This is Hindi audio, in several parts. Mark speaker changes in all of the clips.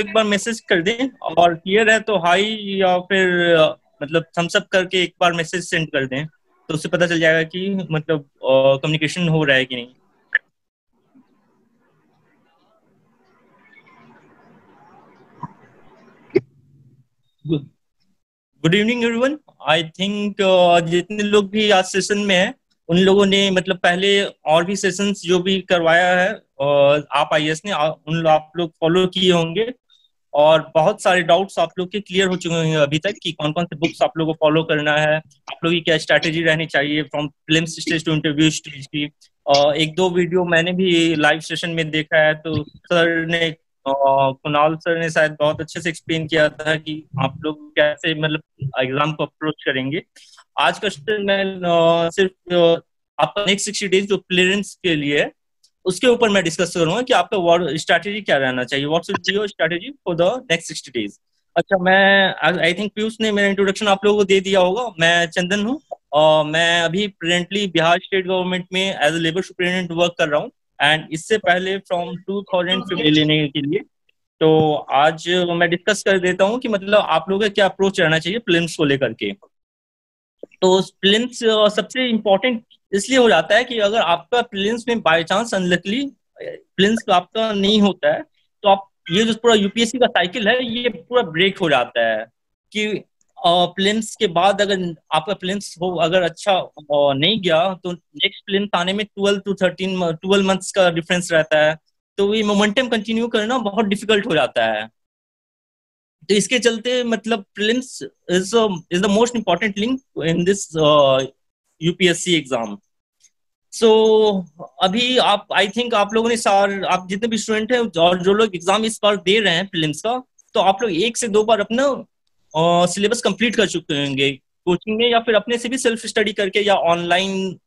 Speaker 1: एक बार मैसेज कर दें और क्लियर है तो हाई या फिर मतलब थम्स अप करके एक बार मैसेज सेंड कर दें। तो उससे पता चल जाएगा कि मतलब कम्युनिकेशन हो रहा है कि नहीं। Good evening everyone I think जितने लोग भी आज सेशन में हैं, उन लोगों ने मतलब पहले और भी सेशंस जो भी करवाया है और आप आई ने उन आप लोग फॉलो किए होंगे। और बहुत सारे डाउट्स आप लोग के क्लियर हो चुके होंगे अभी तक कि कौन कौन से बुक्स आप लोग को फॉलो करना है, आप लोग की क्या स्ट्रैटेजी रहनी चाहिए from film stage to interview stage की। और एक दो वीडियो मैंने भी लाइव सेशन में देखा है तो सर ने कुणाल सर ने शायद बहुत अच्छे से एक्सप्लेन किया था कि आप लोग कैसे मतलब एग्ज़ाम को अप्रोच करेंगे। आज का सिर्फ़ आपका नेक्स्ट सिक्सटी डेज़ जो क्लियरेंस के लिए है उसके ऊपर मैं डिस्कस करूँगा कि आपका वॉर स्ट्रैटेजी क्या रहना चाहिए। What should be your strategy for the next sixty days अच्छा मैं आई थिंक पीयूष ने मेरा इंट्रोडक्शन आप लोगों को दे दिया होगा। मैं चंदन हूँ और मैं अभी प्रेजेंटली बिहार स्टेट गवर्नमेंट में as a labour superintendent work कर रहा हूँ। एंड इससे पहले फ्रॉम टू थाउज़ेंड लेने के लिए तो आज मैं डिस्कस कर देता हूँ कि मतलब आप लोगों का क्या अप्रोच रहना चाहिए प्लिम्स को लेकर के। तो प्लिम्स सबसे इम्पोर्टेंट इसलिए हो जाता है कि अगर आपका प्लिम्स में बाय चांस अनलकली प्लिम्स आपका नहीं होता है तो आप, ये जो पूरा यूपीएससी का साइकिल है, ये पूरा ब्रेक हो जाता है कि प्लिम्स के बाद अगर आपका प्लिम्स हो, अगर अच्छा नहीं गया तो नेक्स्ट प्लिम्स आने में twelve to thirteen twelve months का डिफरेंस रहता है। तो ये मोमेंटम कंटिन्यू करना बहुत डिफ़िकल्ट हो जाता है। तो इसके चलते मतलब prelims is is the most important link in this UPSC exam so अभी आप आई थिंक आप लोगों ने सार आप जितने भी स्टूडेंट हैं, और जो लोग एग्ज़ाम इस बार दे रहे हैं प्रिलिम्स का तो आप लोग एक से दो बार अपना सिलेबस कंप्लीट कर चुके होंगे। कोचिंग में या फिर अपने से भी सेल्फ स्टडी करके या ऑनलाइन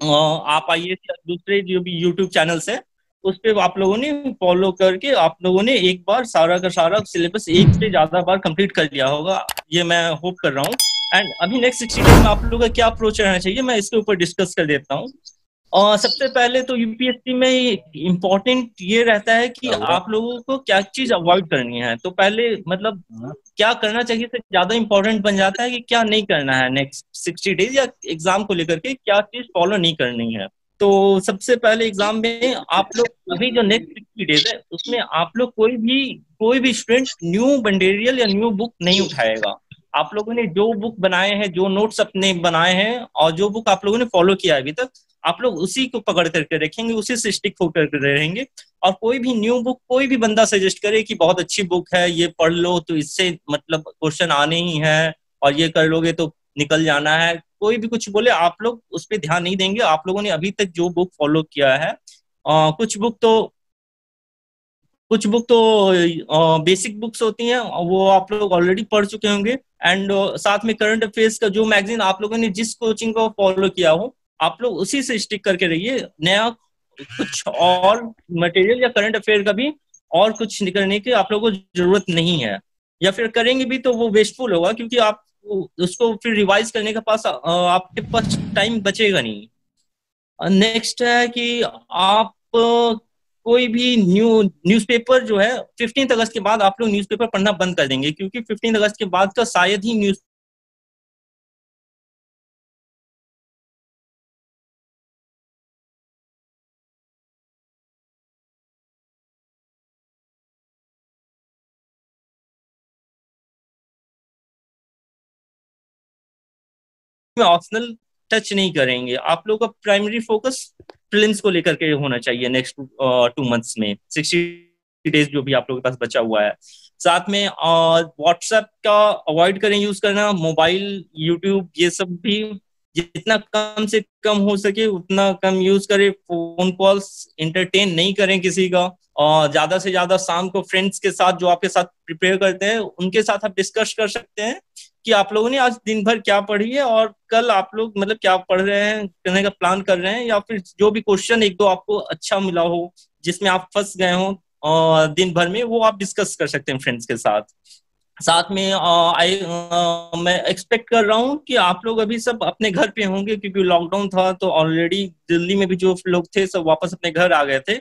Speaker 1: आप आइए दूसरे जो भी यूट्यूब चैनल्स हैं, उस पर आप लोगों ने फॉलो करके आप लोगों ने एक बार सारा का सारा सिलेबस एक से ज़्यादा बार कंप्लीट कर लिया होगा। ये मैं होप कर रहा हूँ। एंड अभी नेक्स्ट सिक्सटी डेज़ में आप लोगों का क्या अप्रोच रहना चाहिए मैं इसके ऊपर डिस्कस कर देता हूँ। और सबसे पहले तो यूपीएससी में इम्पोर्टेंट ये रहता है कि आप लोगों को क्या चीज़ अवॉइड करनी है। तो पहले मतलब हाँ। क्या करना चाहिए से ज़्यादा इम्पोर्टेंट बन जाता है कि क्या नहीं करना है नेक्स्ट सिक्सटी डेज़ या एग्ज़ाम को लेकर के क्या चीज़ फॉलो नहीं करनी है। तो सबसे पहले एग्ज़ाम में आप लोग अभी जो नेक्स्ट सिक्सटी डेज़ है उसमें आप लोग कोई भी कोई भी स्टूडेंट न्यू बंडेरियल या न्यू बुक नहीं उठाएगा। आप लोगों ने जो बुक बनाए हैं जो नोट्स अपने बनाए हैं और जो बुक आप लोगों ने फॉलो किया अभी तक आप लोग उसी को पकड़ करके रखेंगे उसी से स्टिक होकर रहेंगे। और कोई भी न्यू बुक कोई भी बंदा सजेस्ट करे कि बहुत अच्छी बुक है ये पढ़ लो तो इससे मतलब क्वेश्चन आने ही है और ये कर लोगे तो निकल जाना है। कोई भी कुछ बोले आप लोग उस पर ध्यान नहीं देंगे। आप लोगों ने अभी तक जो बुक फॉलो किया है आ, कुछ बुक तो कुछ बुक तो आ, बेसिक बुक्स होती हैं वो आप लोग ऑलरेडी पढ़ चुके होंगे। एंड साथ में करंट अफेयर्स का जो मैगजीन आप लोगों ने जिस कोचिंग को फॉलो किया हो, आप लोग उसी से स्टिक करके रहिए। नया कुछ और मटेरियल या करंट अफेयर का भी और कुछ निकलने की आप लोगों को ज़रूरत नहीं है। या फिर करेंगे भी तो वो वेस्टफुल होगा, क्योंकि आप उसको फिर रिवाइज करने के पास आपके पास टाइम बचेगा नहीं। नेक्स्ट है कि आप कोई भी न्यू न्यूज़पेपर जो है फिफ्टीन अगस्त के बाद आप लोग न्यूज़पेपर पढ़ना बंद कर देंगे, क्योंकि फिफ्टीन अगस्त के बाद का शायद ही न्यूज़ ऑप्शनल टच नहीं करेंगे। आप लोग का प्राइमरी फोकस प्रिलिम्स को लेकर के होना चाहिए नेक्स्ट टू मंथ्स में। सिक्सटी डेज़ जो भी आप लोगों के पास बचा हुआ है। साथ में व्हाट्सएप uh, का अवॉइड करें यूज़ करना मोबाइल यूट्यूब ये सब भी जितना कम से कम हो सके उतना कम यूज़ करें। फ़ोन कॉल्स इंटरटेन नहीं करें किसी का। और ज़्यादा से ज़्यादा शाम को फ्रेंड्स के साथ जो आपके साथ प्रिपेयर करते हैं उनके साथ आप डिस्कस कर सकते हैं। कि आप लोगों ने आज दिन भर क्या पढ़ी है और कल आप लोग मतलब क्या पढ़ रहे हैं, करने का प्लान कर रहे हैं या फिर जो भी क्वेश्चन एक दो आपको अच्छा मिला हो, जिसमें आप फंस गए हो दिन भर में वो आप डिस्कस कर सकते हैं फ्रेंड्स के साथ। साथ में आई मैं एक्सपेक्ट कर रहा हूँ कि आप लोग अभी सब अपने घर पे होंगे क्योंकि लॉकडाउन था तो ऑलरेडी दिल्ली में भी जो लोग थे सब वापस अपने घर आ गए थे।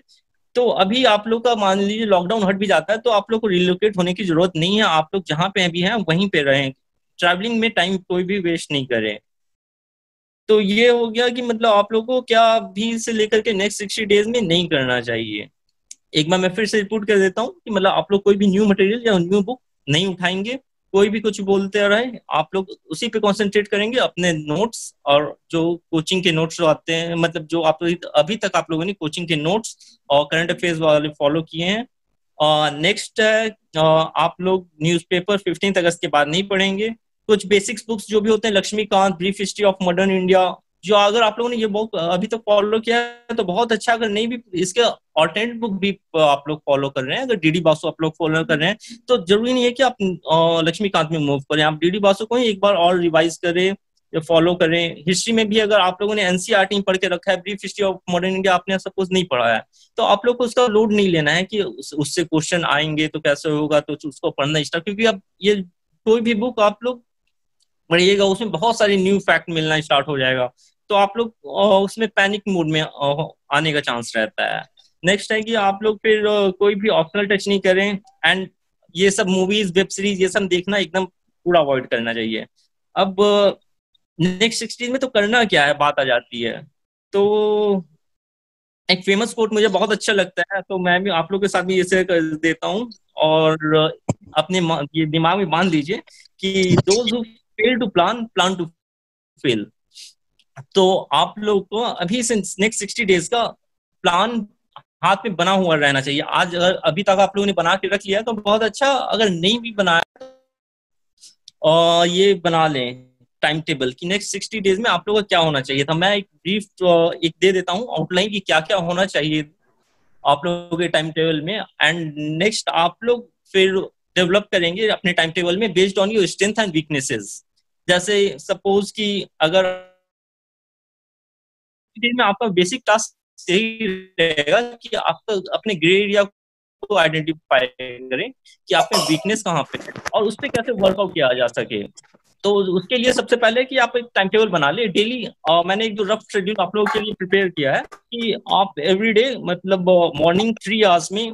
Speaker 1: तो अभी आप लोग का मान लीजिए लॉकडाउन हट भी जाता है तो आप लोग को रिलोकेट होने की ज़रूरत नहीं है। आप लोग जहाँ पे भी हैं, वहीं पे रहें। ट्रैवलिंग में टाइम कोई भी वेस्ट नहीं करें। तो ये हो गया कि मतलब आप लोगों को क्या भी से लेकर के नेक्स्ट सिक्सटी डेज़ में नहीं करना चाहिए। एक बार मैं फिर से रिपोर्ट कर देता हूँ कि मतलब आप लोग कोई भी न्यू मटेरियल या न्यू बुक नहीं उठाएँगे, कोई भी कुछ बोलते रहे, आप लोग उसी पे कंसंट्रेट करेंगे अपने नोट्स और जो कोचिंग के नोट्स जो आते हैं मतलब जो आप अभी तक आप लोगों ने कोचिंग के नोट्स और करंट अफेयर्स वाले फॉलो किए हैं। नेक्स्ट है आप लोग न्यूज़पेपर फिफ्टीन अगस्त के बाद नहीं पढ़ेंगे। कुछ बेसिक्स बुक्स जो भी होते हैं, Laxmikant brief history of modern India जो अगर आप लोगों ने ये बुक अभी तक तो फॉलो किया है तो बहुत अच्छा अगर नहीं भी, इसके ऑल्टरनेट बुक भी आप लोग फॉलो कर रहे हैं, अगर डीडी बासु आप लोग फॉलो कर रहे हैं तो ज़रूरी नहीं है कि आप लक्ष्मीकांत में मूव करें। आप डीडी बासु को ही एक बार और रिवाइज करें फॉलो करें। हिस्ट्री में भी अगर आप लोगों ने एनसीआरटी e पढ़ के रखा है brief history of modern India आपने सपोज़ नहीं पढ़ा है तो आप लोग को उसका लोड नहीं लेना है कि उससे क्वेश्चन आएँगे तो कैसे होगा तो उसको पढ़ना स्टार्ट क्योंकि अब ये कोई भी बुक आप लोग पढ़िएगा उसमें बहुत सारे न्यू फैक्ट मिलना स्टार्ट हो जाएगा। तो आप लोग उसमें पैनिक मूड में आने का चांस रहता है। नेक्स्ट है कि आप लोग फिर कोई भी ऑप्शनल टच नहीं करें। एंड ये सब मूवीज़ वेब सीरीज़ ये सब देखना एकदम पूरा अवॉइड करना चाहिए। अब नेक्स्ट सिक्सटीन में तो करना क्या है? बात आ जाती है। तो एक फ़ेमस कोट मुझे बहुत अच्छा लगता है तो मैं भी आप लोग के साथ भी इसे कर देता हूँ। और अपने ये दिमाग में बाँध लीजिए कि those fail to plan plan to fail तो आप लोग को अभी से नेक्स्ट सिक्सटी डेज़ का प्लान हाथ में बना हुआ रहना चाहिए। आज अगर अभी तक आप लोगों ने बना के रख लिया तो बहुत अच्छा अगर नहीं भी बनाया तो ये बना लें टाइम टेबल की नेक्स्ट सिक्सटी डेज़ में आप लोगों का क्या होना चाहिए था। मैं एक ब्रीफ एक दे देता हूँ आउटलाइन की क्या क्या होना चाहिए आप लोगों के टाइम टेबल में। एंड नेक्स्ट आप लोग फिर डेवलप करेंगे अपने टाइम टेबल में based on your strength and weaknesses जैसे सपोज़ कि अगर में आपका बेसिक टास्क यही रहेगा कि आपका अपने ग्रे एरिया को आइडेंटिफाई करें कि आप वीकनेस कहाँ पे और उस पर कैसे वर्कआउट किया जा सके। तो उसके लिए सबसे पहले कि आप एक टाइम टेबल बना ले। डेली मैंने एक जो रफ शेड्यूल आप लोगों के लिए प्रिपेयर किया है कि आप एवरी डे मतलब मॉर्निंग थ्री आवर्स में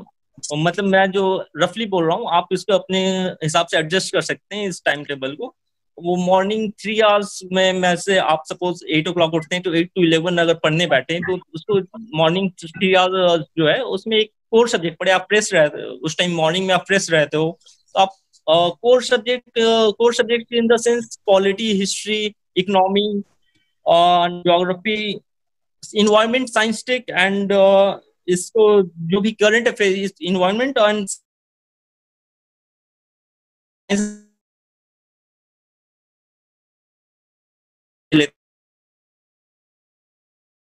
Speaker 1: मतलब मैं जो रफली बोल रहा हूँ, आप इसको अपने हिसाब से एडजस्ट कर सकते हैं इस टाइम टेबल को। वो मॉर्निंग थ्री आवर्स में मैं से आप सपोज़ एट ओ क्लॉक उठते हैं तो एट टू इलेवन अगर पढ़ने बैठे हैं तो उसको मॉर्निंग थ्री आवर्स जो है, उसमें एक कोर सब्जेक्ट पढ़े, आप फ्रेश रहते हो, उस टाइम मॉर्निंग में आप फ्रेश रहते हो तो आप core subject core subject in the sense polity history economy geography environment science tech and इसको जो भी करंट अफेयर इन्वायरमेंट एंड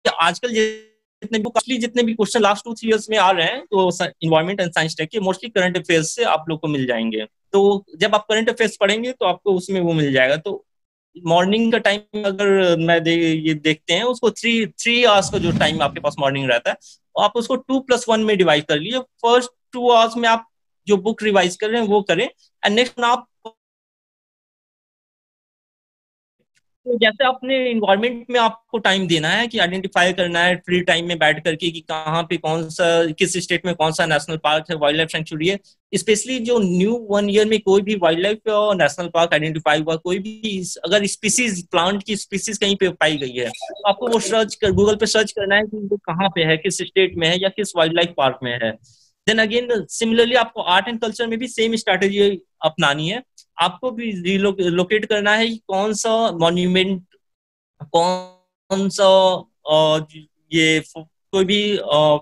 Speaker 1: आजकल जितने भी जितने भी question last two three years में आ रहे हैं तो इन्वायरमेंट एंड साइंस टेक के मोस्टली करंट अफेयर्स से आप लोग को मिल जाएँगे। तो जब आप करंट अफेयर्स पढ़ेंगे तो आपको उसमें वो मिल जाएगा। तो मॉर्निंग का टाइम अगर मैं दे, ये देखते हैं उसको थ्री थ्री आवर्स का जो टाइम आपके पास मॉर्निंग रहता है आप उसको टू प्लस वन में डिवाइड कर लीजिए। फ़र्स्ट टू आवर्स में आप जो बुक रिवाइज कर रहे हैं वो करें। एंड नेक्स्ट आप तो जैसे अपने इन्वायरमेंट में आपको टाइम देना है कि आइडेंटिफाई करना है फ्री टाइम में बैठ करके कि कहाँ पे कौन सा, किस स्टेट में कौन सा नेशनल पार्क है वाइल्ड लाइफ सेंचुरी है। स्पेशली जो न्यू वन ईयर में कोई भी वाइल्ड लाइफ और नेशनल पार्क आइडेंटिफाई हुआ, कोई भी अगर स्पीसीज प्लांट की स्पीसीज कहीं पे पाई गई है तो आपको वो सर्च कर गूगल पे सर्च करना है कि वो कहाँ पे है, किस स्टेट में है या किस वाइल्ड लाइफ पार्क में है। देन अगेन सिमिलरली आपको आर्ट एंड कल्चर में भी सेम स्ट्रेटेजी अपनानी है। आपको भी रिलोकेट करना है कौन सा मॉन्यूमेंट कौन सा ये कोई भी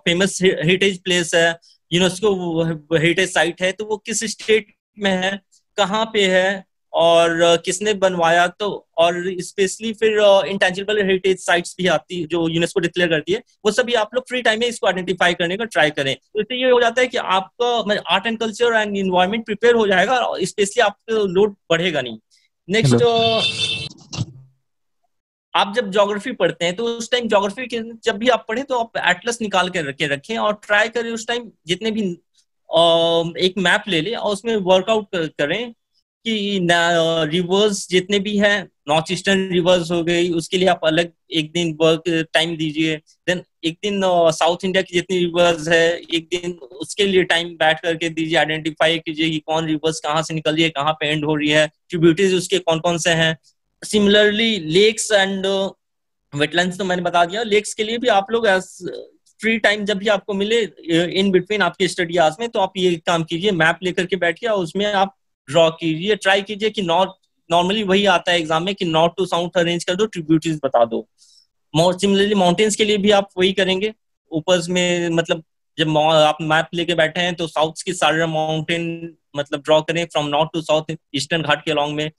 Speaker 1: फ़ेमस हेरिटेज प्लेस है यूनेस्को हेरिटेज साइट है तो वो किस स्टेट में है, कहाँ पे है और किसने बनवाया तो और स्पेशली फिर इंटेंजिबल हेरिटेज साइट्स भी आती जो यूनेस्को डिक्लेयर करती है वो सभी आप लोग फ्री टाइम में इसको आइडेंटिफाई करने का ट्राई करें। तो इससे ये हो जाता है कि आपका art and culture and environment prepare हो जाएगा और स्पेशली आपका लोड बढ़ेगा नहीं। नेक्स्ट आप जब ज्योग्राफी पढ़ते हैं तो उस टाइम ज्योग्राफी के जब भी आप पढ़े तो आप एटलस निकाल के रखे रखें और ट्राई करें उस टाइम जितने भी एक मैप ले लें और उसमें वर्कआउट करें। कि रिवर्स जितने भी हैं नॉर्थ ईस्टर्न रिवर्स हो गई, उसके लिए आप अलग एक दिन वर्क टाइम दीजिए। देन एक दिन साउथ इंडिया की जितनी रिवर्स है, एक दिन उसके लिए टाइम बैठ करके दीजिए आइडेंटिफाई कीजिए कि कौन रिवर्स कहाँ से निकल रही है, कहाँ पे एंड हो रही है ट्रिब्यूटीज उसके कौन कौन से हैं। सिमिलरली लेक्स एंड वेटलैंड तो मैंने बता दिया। लेक्स के लिए भी आप लोग फ्री टाइम जब भी आपको मिले इन बिटवीन आपके स्टडी आवर्स में तो आप ये काम कीजिए। मैप लेकर के बैठिए और उसमें आप ड्रॉ कीजिए ट्राई कीजिए कि नॉर्थ नॉर्मली वही आता है एग्ज़ाम में कि नॉर्थ टू साउथ अरेंज कर दो ट्रिब्यूटीज बता दो। सिमिलरली माउंटेन्स के लिए भी आप वही करेंगे। ऊपर में मतलब जब आप मैप लेके बैठे हैं तो साउथ की सारे माउंटेन मतलब ड्रॉ करें from north to south eastern Ghat के अलॉन्ग में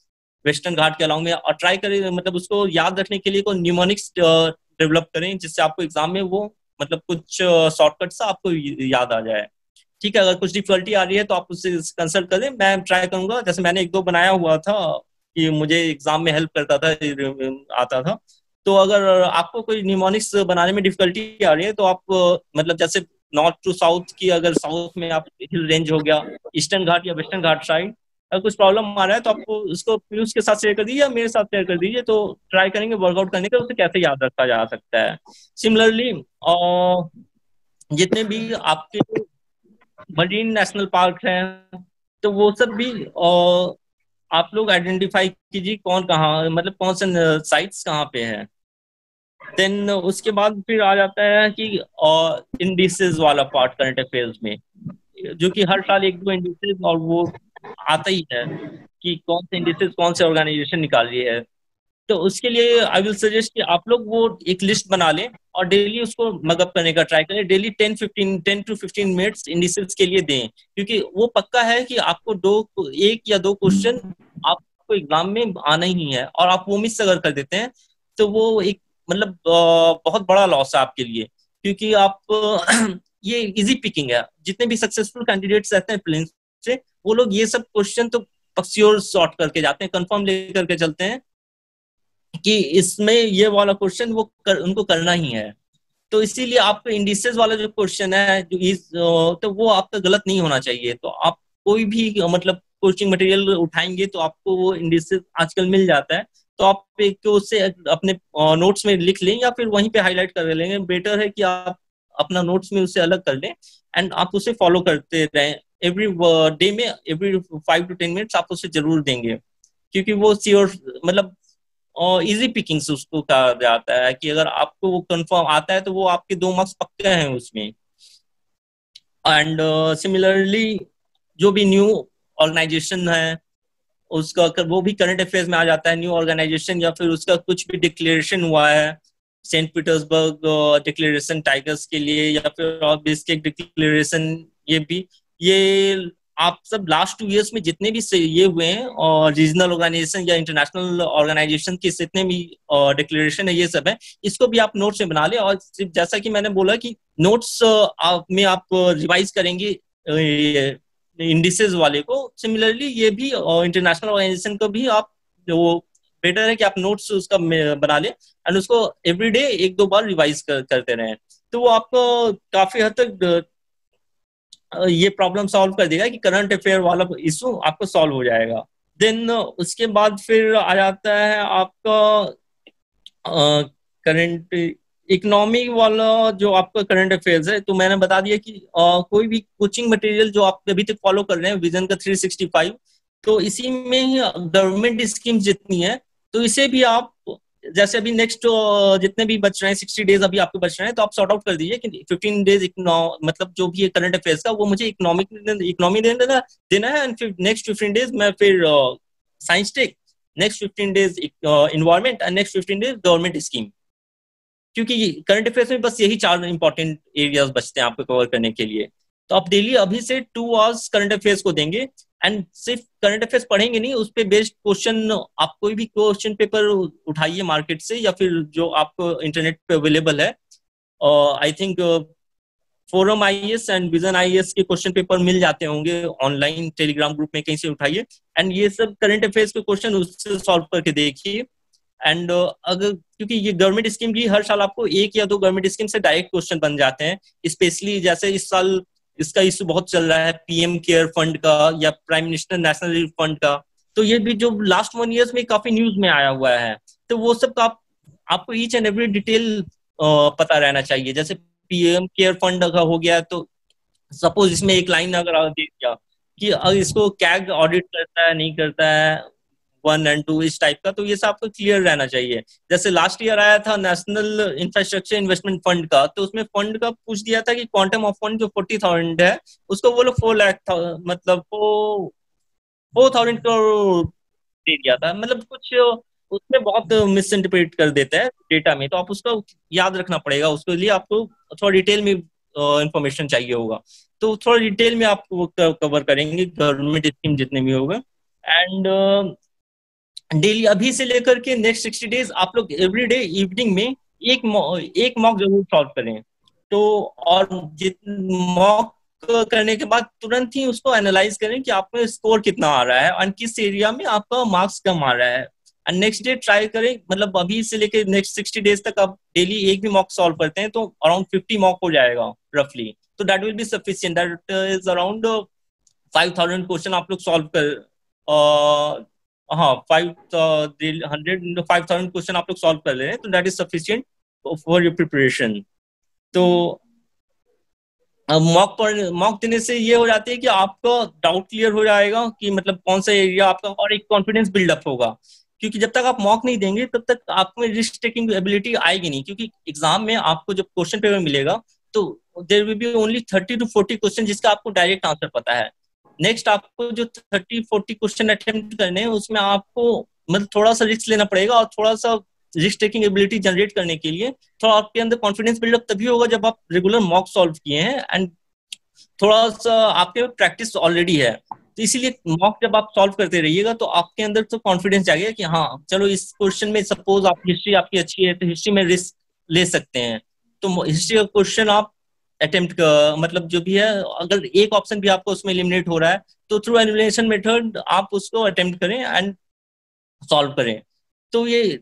Speaker 1: वेस्टर्न घाट के अलॉन्ग में, और ट्राई करें मतलब उसको याद रखने के लिए कोई न्यूमोनिक्स डेवलप करें, जिससे आपको एग्ज़ाम में वो मतलब कुछ शॉर्टकट सा आपको याद आ जाए। ठीक है, अगर कुछ डिफिकल्टी आ रही है तो आप उससे कंसल्ट करें। मैं ट्राई करूँगा। जैसे मैंने एक दो बनाया हुआ था कि मुझे एग्ज़ाम में हेल्प करता था आता था। तो अगर आपको कोई न्यूमोनिक्स बनाने में डिफिकल्टी आ रही है तो आप मतलब जैसे नॉर्थ टू साउथ की अगर साउथ में आप हिल रेंज हो गया ईस्टर्न घाट या वेस्टर्न घाट साइड अगर कुछ प्रॉब्लम आ रहा है तो आपको उसको पीयूष के साथ शेयर कर दीजिए या मेरे साथ शेयर कर दीजिए। तो ट्राई करेंगे वर्कआउट करने का उसे कैसे याद रखा जा सकता है। सिमिलरली जितने भी आपके मरीन नेशनल पार्क है। तो वो सब भी, और आप लोग आइडेंटिफाई कीजिए कौन कहाँ मतलब कौन से साइट्स कहाँ पे हैं। देन उसके बाद फिर आ जाता है कि इंडिसेस वाला पार्ट करंट अफेयर्स में, जो कि हर साल एक दो इंडिसेस और वो आता ही है कि कौन से इंडिसेस कौन से ऑर्गेनाइजेशन निकाल रही है। तो उसके लिए आई विल सजेस्ट कि आप लोग वो एक लिस्ट बना लें और डेली उसको मगअप करने का ट्राई करें। Daily ten fifteen ten to fifteen minutes indices के लिए दें। क्योंकि वो पक्का है कि आपको दो, एक या दो क्वेश्चन आपको एग्ज़ाम में आना ही है और आप वो मिस अगर कर देते हैं तो वो एक मतलब बहुत बड़ा लॉस है आपके लिए। क्योंकि आप, ये इजी पिकिंग है। जितने भी सक्सेसफुल कैंडिडेट्स रहते हैं प्लेन्स से, वो लोग ये सब क्वेश्चन तो पक्सियोर सॉर्ट करके जाते हैं कंफर्म लेकर के चलते हैं। कि इसमें ये वाला क्वेश्चन वो कर, उनको करना ही है। तो इसीलिए आपका इंडिसेस वाला जो क्वेश्चन है जो इस तो वो आपका गलत नहीं होना चाहिए। तो आप कोई भी मतलब कोचिंग मटेरियल उठाएँगे तो आपको वो इंडिसेस आजकल मिल जाता है। तो आप एक उससे अपने नोट्स में लिख लें या फिर वहीं पे हाईलाइट कर लेंगे। बेटर है कि आप अपना नोट्स में उसे अलग कर लें एंड आप उसे फॉलो करते रहें। एवरी डे में every five to ten minutes आप उसे ज़रूर देंगे। क्योंकि वो श्योर मतलब इजी पिकिंग्स उसको कहा जाता है कि अगर आपको वो कंफर्म आता है तो वो आपके दो मार्क्स पक्के हैं उसमें। एंड सिमिलरली uh, जो भी न्यू ऑर्गेनाइजेशन है उसका वो भी करंट अफेयर्स में आ जाता है न्यू ऑर्गेनाइजेशन या फिर उसका कुछ भी डिक्लेरेशन हुआ है सेंट पीटर्सबर्ग डिक्लेरेशन टाइगर्स के लिए या फिर डिक्लेरेशन ये भी ये आप सब लास्ट टू इयर्स में जितने भी ये हुए हैं और रीजनल ऑर्गेनाइजेशन या इंटरनेशनल ऑर्गेनाइजेशन के जितने भी डिक्लेरेशन है ये सब है इसको भी आप नोट्स में बना ले। और सिर्फ़ जैसा कि मैंने बोला कि नोट्स आप में आप रिवाइज करेंगे इंडिसेस वाले को। सिमिलरली ये भी इंटरनेशनल ऑर्गेनाइजेशन को भी आप वो बेटर है कि आप नोट्स उसका बना ले एंड उसको एवरीडे एक दो बार रिवाइज कर, करते रहे। तो वो आपको काफ़ी हद तक ये प्रॉब्लम सॉल्व कर देगा कि करंट अफेयर वाला इशू आपको सॉल्व हो जाएगा। देन उसके बाद फिर आ जाता है आपका करंट इकोनॉमी वाला जो आपका करंट अफेयर्स है तो मैंने बता दिया कि आ, कोई भी कोचिंग मटेरियल जो आप अभी तक फॉलो कर रहे हैं विजन का 365 तो इसी में ही गवर्नमेंट स्कीम जितनी है तो इसे भी आप जैसे अभी नेक्स्ट जितने भी बच रहे हैं सिक्सटी डेज़ अभी आपके बच रहे हैं तो आप सॉर्ट आउट कर दीजिए कि फिफ्टीन डेज़ मतलब जो भी करंट अफेयर्स का, वो मुझे इकोनॉमिक इकोनॉमी देना देना है एंड नेक्स्ट फिफ्टीन डेज़ मैं फिर science tech next fifteen days environment and next fifteen days government scheme क्योंकि करंट अफेयर्स में बस यही चार इंपॉर्टेंट एरियाज़ बचते हैं आपको कवर करने के लिए। तो आप डेली अभी से टू आवर्स करंट अफेयर्स को देंगे एंड सिर्फ़ करंट अफेयर्स पढ़ेंगे नहीं उस पर बेस्ड क्वेश्चन आप कोई भी क्वेश्चन पेपर उठाइए मार्केट से या फिर जो आपको इंटरनेट पे अवेलेबल है I think forum I S and vision I S के क्वेश्चन पेपर मिल जाते होंगे ऑनलाइन टेलीग्राम ग्रुप में कहीं से उठाइए। एंड ये सब करंट अफेयर्स के क्वेश्चन उससे सॉल्व करके देखिए। एंड uh, अगर क्योंकि ये गवर्नमेंट स्कीम की हर साल आपको एक या दो गवर्नमेंट स्कीम से डायरेक्ट क्वेश्चन बन जाते हैं स्पेशली जैसे इस साल इसका इशू बहुत चल रहा है पीएम केयर फंड का या prime minister national relief fund का। तो ये भी जो लास्ट वन ईयर्स में काफ़ी न्यूज़ में आया हुआ है। तो वो सब का आप, आपको ईच एंड एवरी डिटेल पता रहना चाहिए। जैसे पीएम केयर फंड अगर हो गया तो सपोज़ इसमें एक लाइन अगर दे दिया कि इसको कैग ऑडिट करता है नहीं करता है वन एंड टू इस टाइप का तो ये सब आपको क्लियर रहना चाहिए। जैसे लास्ट ईयर आया था नेशनल इंफ्रास्ट्रक्चर इन्वेस्टमेंट फंड का तो उसमें फंड का पूछ दिया था कि क्वांटम ऑफ़ फंड जो फोर्टी थाउज़ेंड है, उसको वो लोग फोर लाख मतलब फोर थाउज़ेंड करोड़ दे दिया था। मतलब कुछ उसमें बहुत मिस इंटरप्रेट कर देता है डेटा में तो आप उसको याद रखना पड़ेगा। उसके लिए आपको थोड़ा डिटेल में इंफॉर्मेशन चाहिए होगा। तो थोड़ा डिटेल में आप कवर करेंगे गवर्नमेंट स्कीम जितने भी होगा। एंड डेली अभी से लेकर के नेक्स्ट सिक्सटी डेज़ आप लोग एवरी डे इवनिंग में एक एक मॉक ज़रूर सॉल्व करें। तो और मॉक करने के बाद तुरंत ही उसको एनालाइज करें कि आपका स्कोर कितना आ रहा है और किस एरिया में आपका मार्क्स कम आ रहा है। एंड नेक्स्ट डे ट्राई करें मतलब अभी से लेकर नेक्स्ट सिक्सटी डेज़ तक आप डेली एक भी मॉक सॉल्व करते हैं तो अराउंड फिफ्टी मॉक हो जाएगा रफली तो that will be sufficient that is around five thousand question आप लोग सॉल्व कर हाँ five hundred five thousand question आप लोग सॉल्व कर ले तो that is sufficient for your preparation तो मॉक मॉक देने से ये हो जाती है कि आपका डाउट क्लियर हो जाएगा कि मतलब कौन सा एरिया आपका, और एक कॉन्फिडेंस बिल्डअप होगा। क्योंकि जब तक आप मॉक नहीं देंगे, तब तक आप में रिस्क टेकिंग एबिलिटी आएगी नहीं। क्योंकि एग्ज़ाम में आपको जब क्वेश्चन पेपर मिलेगा तो there will be only thirty to forty question जिसका आपको डायरेक्ट आंसर पता है। नेक्स्ट आपको जो थर्टी फोर्टी क्वेश्चन अटेम्प्ट करने हैं, उसमें आपको मतलब थोड़ा सा रिस्क लेना पड़ेगा और थोड़ा सा रिस्क टेकिंग एबिलिटी जनरेट करने के लिए। थोड़ा आपके अंदर कॉन्फिडेंस बिल्डअप तभी होगा जब आप रेगुलर मॉक सॉल्व किए हैं एंड थोड़ा सा आपके प्रैक्टिस ऑलरेडी है। तो इसीलिए मॉक जब आप सॉल्व करते रहिएगा तो आपके अंदर तो कॉन्फिडेंस जाएगा कि हाँ चलो इस क्वेश्चन में सपोज़ आप हिस्ट्री आपकी अच्छी है तो हिस्ट्री में रिस्क ले सकते हैं। तो हिस्ट्री का क्वेश्चन आप अटेम्प्ट मतलब जो भी है, अगर एक ऑप्शन भी आपको उसमें एलिमिनेट हो रहा है तो थ्रू एलिमिनेशन मेथड आप उसको अटेम्प्ट करें एंड सॉल्व करें। तो ये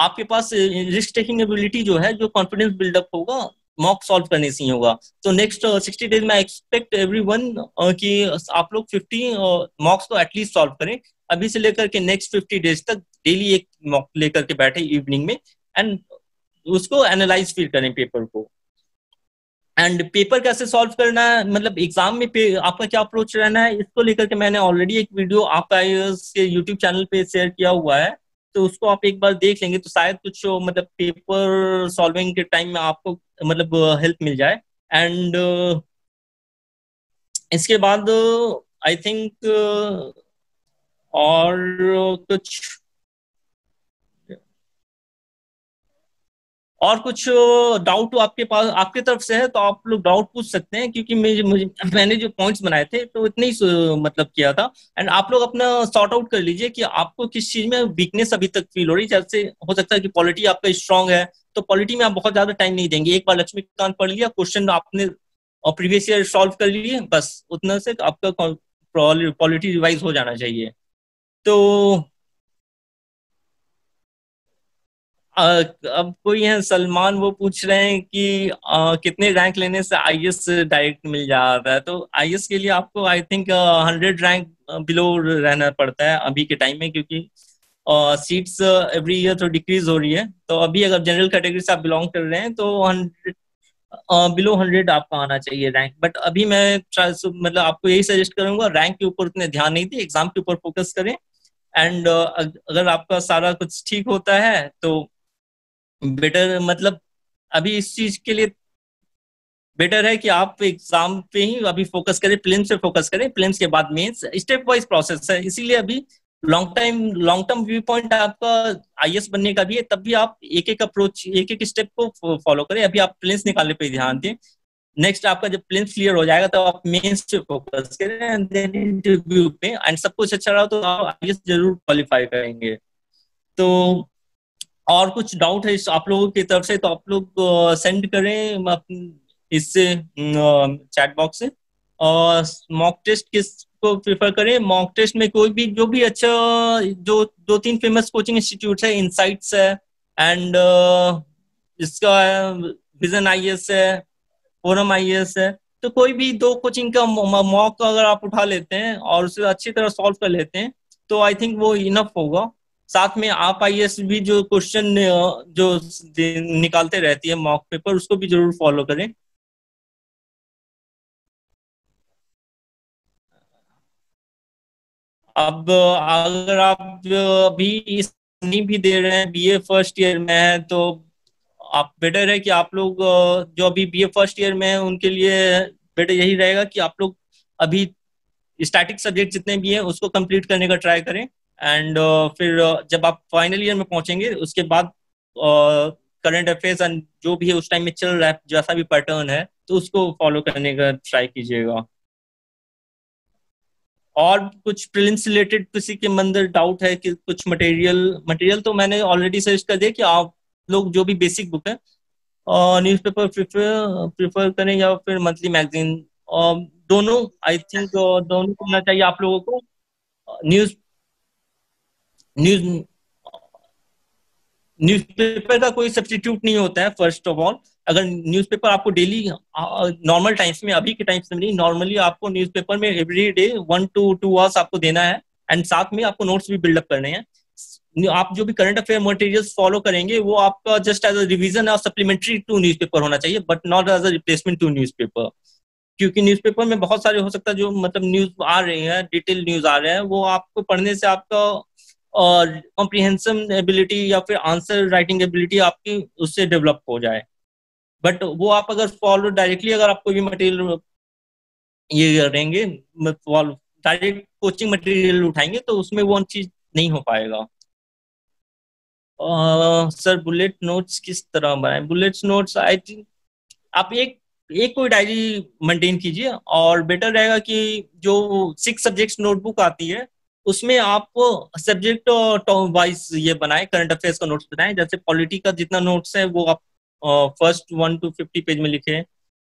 Speaker 1: आपके पास रिस्क टेकिंग एबिलिटी जो है, जो कॉन्फिडेंस बिल्डअप होगा मॉक सॉल्व करने से ही होगा। तो नेक्स्ट सिक्सटी डेज़ में एक्सपेक्ट एवरी वन कि आप लोग फिफ्टी मॉक्स को एटलीस्ट सॉल्व करें। अभी से लेकर के नेक्स्ट फिफ्टी डेज़ तक डेली एक मॉक लेकर के बैठे इवनिंग में एंड उसको एनालाइज फिर करें पेपर को। एंड पेपर कैसे सॉल्व करना है? मतलब एग्ज़ाम में आपका क्या अप्रोच रहना है? इसको लेकर के मैंने ऑलरेडी एक वीडियो आपका यूट्यूब चैनल पे शेयर किया हुआ है। तो उसको आप एक बार देख लेंगे तो शायद कुछ मतलब पेपर सॉल्विंग के टाइम में आपको मतलब हेल्प मिल जाए। एंड इसके बाद आई थिंक और कुछ और कुछ डाउट आपके पास, आपके तरफ़ से है तो आप लोग डाउट पूछ सकते हैं, क्योंकि मुझे मुझे, मैंने जो पॉइंट्स बनाए थे तो इतने ही मतलब किया था। एंड आप लोग अपना सॉर्ट आउट कर लीजिए कि आपको किस चीज़ में वीकनेस अभी तक फील हो रही है। जैसे हो सकता है कि पॉलिटी आपका स्ट्रांग है तो पॉलिटी में आप बहुत ज़्यादा टाइम नहीं देंगे। एक बार लक्ष्मीकांत पढ़ लिया क्वेश्चन आपने प्रीवियस ईयर सॉल्व कर लिए, बस, उतना से आपका पॉलिटी रिवाइज हो जाना चाहिए। तो अब कोई है सलमान वो पूछ रहे हैं कि आ, कितने रैंक लेने से आई डायरेक्ट मिल जाता है? तो आई के लिए आपको I think hundred rank below रहना पड़ता है अभी के टाइम में क्योंकि सीट्स एवरी ईयर तो डिक्रीज हो रही है। तो अभी अगर जनरल कैटेगरी से आप बिलोंग कर रहे हैं तो हंड्रेड बिलो हंड्रेड आपका आना चाहिए रैंक बट अभी मैं मतलब आपको यही सजेस्ट करूँगा रैंक के ऊपर उतने ध्यान नहीं दी एग्ज़ाम के ऊपर फोकस करें। एंड uh, अगर आपका सारा कुछ ठीक होता है तो बेटर मतलब अभी इस चीज़ के लिए बेटर है कि आप एग्ज़ाम पे ही अभी फोकस करें प्लेन्स पे फोकस करें प्लेन्स के बाद मेंस स्टेप वाइज प्रोसेस है। इसीलिए अभी long time long term view point आपका आई बनने का भी है, तब भी आप एक एक अप्रोच एक एक स्टेप को फॉलो करें। अभी आप प्लेन्स निकालने पे ध्यान दें। नेक्स्ट आपका जब प्लेन्स क्लियर हो जाएगा तो आप मेंस पे फोकस करें देन इंटरव्यू पे। एंड सब कुछ अच्छा रहा तो आप आई ज़रूर क्वालिफाई करेंगे। तो और कुछ डाउट है आप लोगों की तरफ़ से तो आप लोग सेंड करें इससे चैट बॉक्स से। और मॉक टेस्ट किस को प्रिफर करें? मॉक टेस्ट में कोई भी, जो भी अच्छा जो दो तीन फ़ेमस कोचिंग इंस्टीट्यूट है इनसाइट्स है एंड इसका विजन आई है फोरम आईएएस है तो कोई भी दो कोचिंग का मॉक अगर आप उठा लेते हैं और उसे अच्छी तरह सॉल्व कर लेते हैं तो आई थिंक वो इनफ होगा। साथ में आप आई भी जो क्वेश्चन जो निकालते रहती है मॉक पेपर उसको भी ज़रूर फॉलो करें। अब अगर आप अभी नहीं भी दे रहे हैं बीए फ़र्स्ट ईयर में है तो आप बेटर है कि आप लोग, जो अभी बीए फ़र्स्ट ईयर में है, उनके लिए बेटर यही रहेगा कि आप लोग अभी स्टैटिक सब्जेक्ट जितने भी हैं, उसको कंप्लीट करने का ट्राई करें। एंड uh, फिर uh, जब आप फाइनल ईयर में पहुँचेंगे उसके बाद करंट अफेयर्स एंड जो भी है उस टाइम में चल रहा है जैसा भी पैटर्न है तो उसको फॉलो करने का ट्राई कीजिएगा। और कुछ प्रिलिम्स रिलेटेड किसी के मंदिर डाउट है कि कुछ मटेरियल मटेरियल तो मैंने ऑलरेडी सजेस्ट कर दिया कि आप लोग जो भी बेसिक बुक है न्यूज़ पेपर प्रिफर प्रिफर करें या फिर मंथली मैगजीन दोनों आई थिंक दोनों करना चाहिए आप लोगों को। न्यूज़ न्यूज़ न्यूज़पेपर का कोई सब्सटीट्यूट नहीं होता है फ़र्स्ट ऑफ़ ऑल अगर न्यूज़पेपर आपको डेली नॉर्मल टाइम्स में, अभी के टाइम्स में नहीं नॉर्मली आपको न्यूज़पेपर में every day one to two hours आपको देना है एंड साथ में आपको नोट्स भी बिल्डअप करने हैं. आप जो भी करंट अफेयर मटेरियल्स फॉलो करेंगे, वो आपका जस्ट एज अ रिवीजन और सप्लीमेंट्री टू न्यूज़पेपर होना चाहिए but not as a replacement to newspaper क्योंकि न्यूज़पेपर में बहुत सारे हो सकता है जो मतलब न्यूज़ आ रही है डिटेल न्यूज़ आ रहे हैं, वो आपको पढ़ने से आपका और कॉम्प्रीहेंसिव एबिलिटी या फिर आंसर राइटिंग एबिलिटी आपकी उससे डेवलप हो जाए। बट वो आप अगर फॉलो डायरेक्टली अगर आप कोई भी मटेरियल ये करेंगे डायरेक्ट कोचिंग मटेरियल उठाएँगे तो उसमें वो चीज़ नहीं हो पाएगा। सर बुलेट नोट्स किस तरह बनाए? बुलेट नोट्स आई थिंक आप एक एक कोई डायरी मेंटेन कीजिए और बेटर रहेगा कि जो सिक्स सब्जेक्ट्स नोटबुक आती है उसमें आप सब्जेक्ट वाइज ये बनाए करंट अफेयर्स का नोट्स बनाए। जैसे पॉलिटी का जितना नोट्स है, वो आप first one to fifty page में लिखे।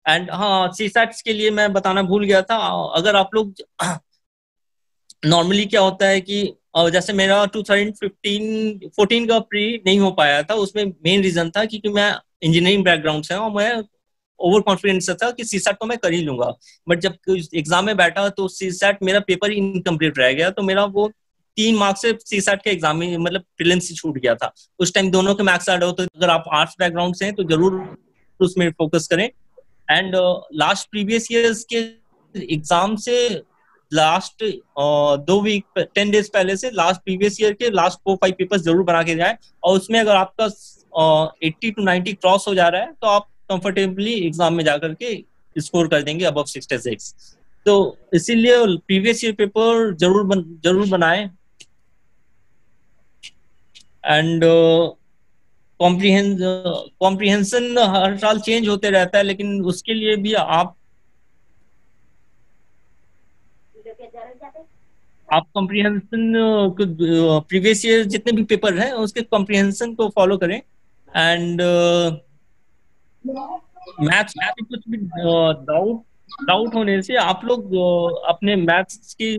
Speaker 1: एंड हाँ सी के लिए मैं बताना भूल गया था। अगर आप लोग नॉर्मली क्या होता है कि जैसे मेरा 2015 14 का प्री नहीं हो पाया था, उसमें मेन रीजन था क्योंकि मैं इंजीनियरिंग बैकग्राउंड से और मैं ओवर कॉन्फिडेंस था कि सी तो मैं कर ही लूँगा। बट जब एग्ज़ाम में बैठा तो सी मेरा पेपर इनकम्प्लीट रह गया तो मेरा वो तीन मार्क्स से सी के एग्ज़ाम में मतलब प्रिलिम्स से छूट गया था। उस टाइम दोनों के मार्क्स ऐड हो तो अगर आप आर्ट्स बैकग्राउंड से हैं तो ज़रूर उसमें फोकस करें। एंड लास्ट प्रीवियस ईयर्स के एग्ज़ाम से लास्ट uh, दो वीक टेन डेज़ पहले से लास्ट प्रीवियस ईयर के लास्ट फोर फाइव पेपर्स ज़रूर बना के जाए। और उसमें अगर आपका एट्टी टू नाइनटी क्रॉस हो जा रहा है तो आप कंफर्टेबली एग्ज़ाम में जाकर के स्कोर कर देंगे अब सिक्सटी सिक्स तो इसीलिए प्रीवियस ईयर पेपर ज़रूर बन, ज़रूर बनाए। एंड कॉम्प्रीहेंशन हर साल चेंज होते रहता है लेकिन उसके लिए भी आप आप कॉम्प्रीहेंशन प्रीवियस ईयर जितने भी पेपर हैं उसके कॉम्प्रीहेंशन को फॉलो करें। एंड uh, मैथ्स में कुछ भी डाउट डाउट होने से आप लोग अपने मैथ्स की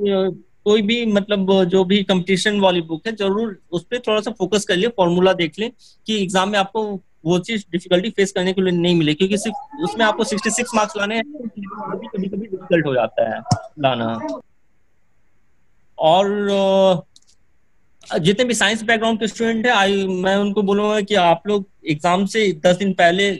Speaker 1: कोई भी मतलब जो भी कंपटीशन वाली बुक है, ज़रूर उस पर थोड़ा सा फोकस कर लिए फॉर्मूला देख लें कि एग्ज़ाम में आपको वो चीज़ डिफिकल्टी फेस करने के लिए नहीं मिले, क्योंकि सिर्फ़ उसमें आपको 66 मार्क्स लाने हैं कभी कभी डिफ़िकल्ट हो जाता है लाना। और जितने भी साइंस बैकग्राउंड के स्टूडेंट है आई मैं उनको बोलूँगा कि आप लोग एग्ज़ाम से दस दिन पहले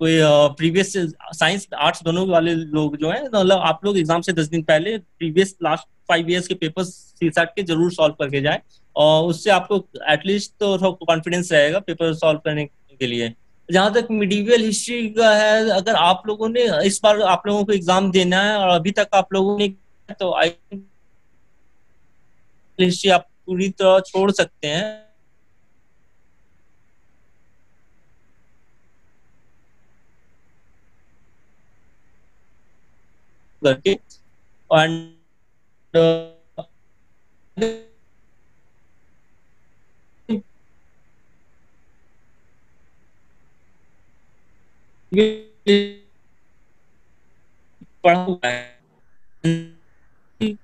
Speaker 1: कोई प्रीवियस साइंस आर्ट्स दोनों वाले लोग जो है मतलब आप लोग एग्ज़ाम से दस दिन पहले प्रीवियस लास्ट फाइव ईयर्स के पेपर सी के ज़रूर सॉल्व करके जाए और उससे आपको एटलीस्ट तो कॉन्फिडेंस रहेगा पेपर सॉल्व करने के लिए। जहाँ तक मिडिवियल हिस्ट्री का है, अगर आप लोगों ने, इस बार आप लोगों को एग्ज़ाम देना है और अभी तक आप लोगों ने तो आई हिस्ट्री आप पूरी तरह छोड़ सकते हैं। करके। एंड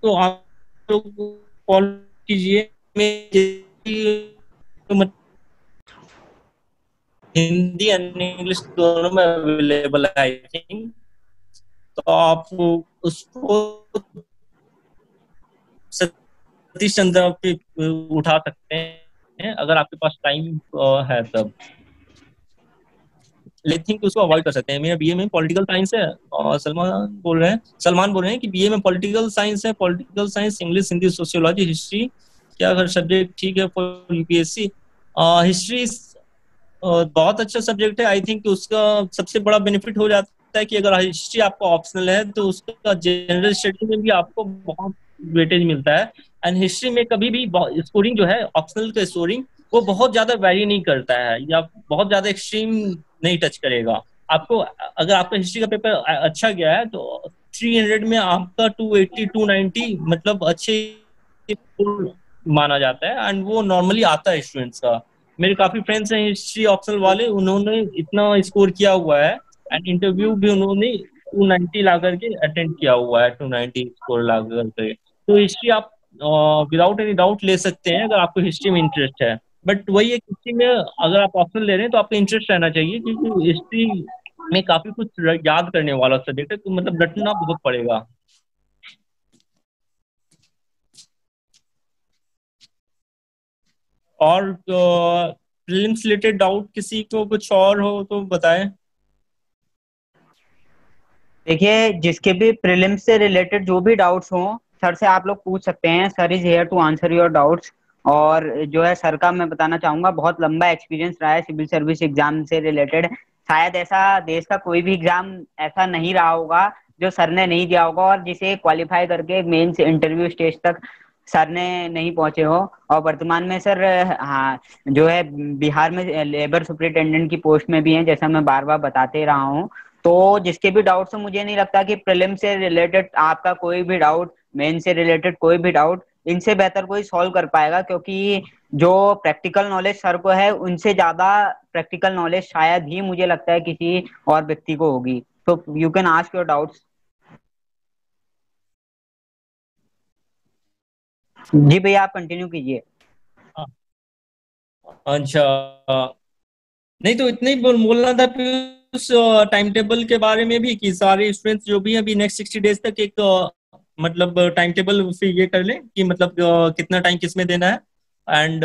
Speaker 1: तो आप लोग फॉलो कीजिए। हिंदी एंड इंग्लिश दोनों में अवेलेबल है आई थिंक तो आप उसको सतीश चंद्र पे उठा सकते हैं, अगर आपके पास टाइम है तब। थिंक उसको अवॉइड कर सकते हैं। मेरा बीए में पॉलिटिकल साइंस है, और सलमान बोल रहे हैं, सलमान बोल रहे हैं कि बीए में पॉलिटिकल साइंस है political science English Hindi sociology history क्या अगर सब्जेक्ट ठीक है फॉर यूपीएससी हिस्ट्री बहुत अच्छा सब्जेक्ट है। आई थिंक उसका सबसे बड़ा बेनिफिट हो जाता है कि अगर हिस्ट्री आपका ऑप्शनल है तो उसका जनरल स्टडी में भी आपको बहुत वेटेज मिलता है। एंड हिस्ट्री में कभी भी स्कोरिंग जो है ऑप्शनल का स्कोरिंग वो बहुत ज़्यादा वेरी नहीं करता है, या बहुत ज़्यादा एक्सट्रीम नहीं टच करेगा। आपको, अगर आपका हिस्ट्री का पेपर अच्छा गया है तो 300 में आपका 280 290 मतलब अच्छे माना जाता है एंड वो नॉर्मली आता है स्टूडेंट्स का। मेरे काफ़ी फ्रेंड्स हैं हिस्ट्री ऑप्शनल वाले, उन्होंने इतना स्कोर किया हुआ है। एंड इंटरव्यू भी उन्होंने 290 ला करके अटेंड किया हुआ है 290 स्कोर ला करके तो हिस्ट्री आप विदाउट एनी डाउट ले सकते हैं अगर आपको हिस्ट्री में इंटरेस्ट है। बट वही एक हिस्ट्री में अगर आप ऑप्शन ले रहे हैं तो आपका इंटरेस्ट रहना चाहिए क्योंकि हिस्ट्री में काफ़ी कुछ याद करने वाला सब्जेक्ट है तो मतलब रटना बहुत पड़ेगा। और प्रीलिम्स रिलेटेड डाउट किसी को कुछ और हो तो बताएँ।
Speaker 2: देखिए, जिसके भी प्रीलिम्स से रिलेटेड जो भी डाउट्स हो, सर से आप लोग पूछ सकते हैं। Sir is here to answer your doubts और जो है सर का मैं बताना चाहूँगा, बहुत लंबा एक्सपीरियंस रहा है सिविल सर्विस एग्ज़ाम से रिलेटेड शायद ऐसा देश का कोई भी एग्ज़ाम ऐसा नहीं रहा होगा, जो सर ने नहीं दिया होगा और जिसे क्वालिफाई करके मेन इंटरव्यू स्टेज तक सर ने नहीं पहुँचे हो। और वर्तमान में सर हाँ जो है, बिहार में लेबर सुप्रिंटेंडेंट की पोस्ट में भी हैं, जैसा मैं बार बार बताते रहा हूँ। तो जिसके भी डाउट से मुझे नहीं लगता कि प्रिलिम से रिलेटेड आपका कोई भी डाउट मेन से रिलेटेड कोई भी डाउट इनसे बेहतर कोई सॉल्व कर पाएगा, क्योंकि जो प्रैक्टिकल नॉलेज सर को है, उनसे ज़्यादा प्रैक्टिकल नॉलेज शायद ही मुझे लगता है किसी और व्यक्ति को होगी। तो you can ask your doubts जी भैया, आप कंटिन्यू कीजिए।
Speaker 1: अच्छा नहीं तो इतना ही बोलना था उस टाइम टेबल के बारे में भी कि सारे स्टूडेंट्स जो भी अभी नेक्स्ट सिक्सटी डेज़ तक एक मतलब टाइम टेबल फिर ये कर लें कि मतलब कितना टाइम किसमें देना है। एंड